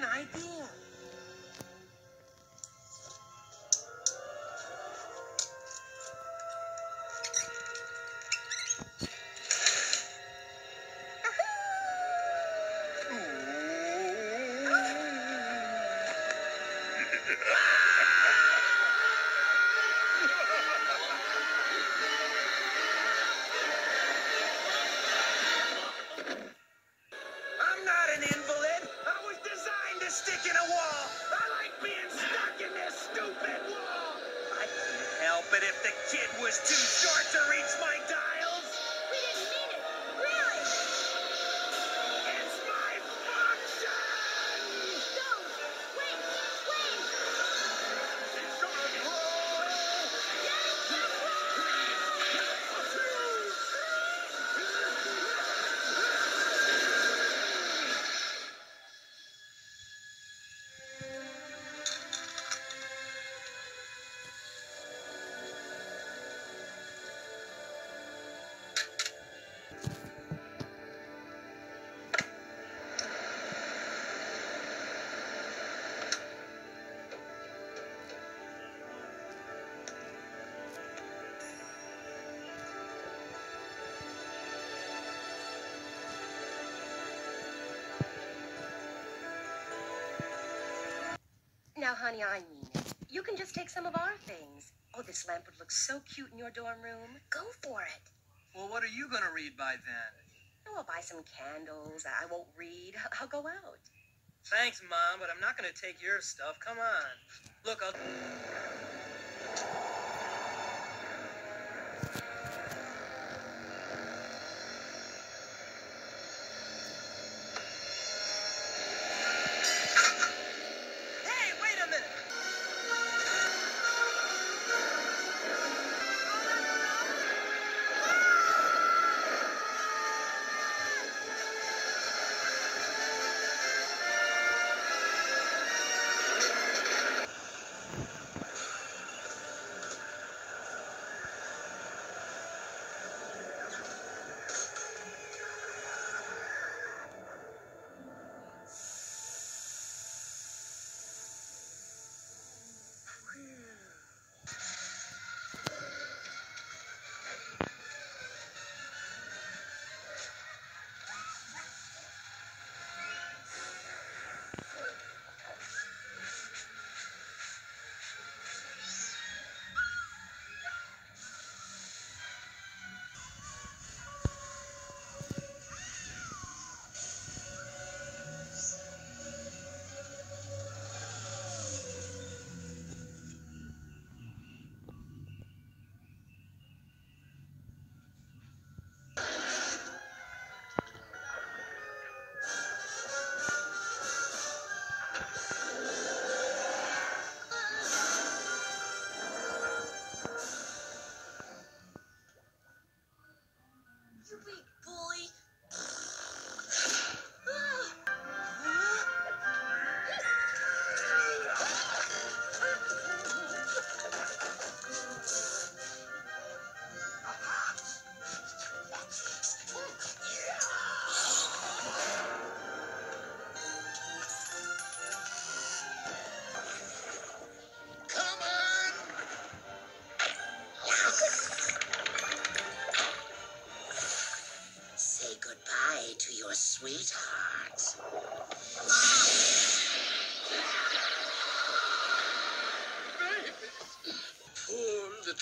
ไหนเตี้ย stupid wall. I couldn't help it if the kid was too short to reach my dials. Now, honey, I mean it. You can just take some of our things. Oh, this lamp would look so cute in your dorm room. Go for it. Well, what are you gonna read by then? Oh, I'll buy some candles. I won't read. I'll go out. Thanks, Mom, but I'm not gonna take your stuff. Come on. Look, I'll.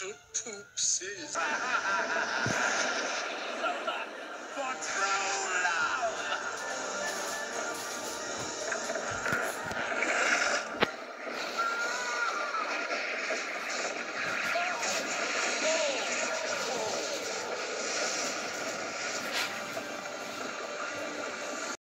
poopsies.